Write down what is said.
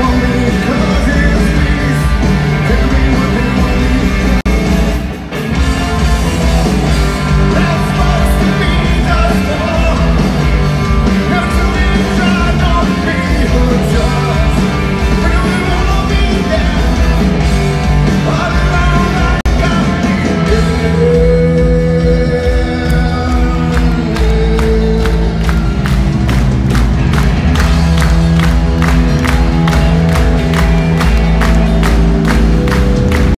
for me, cause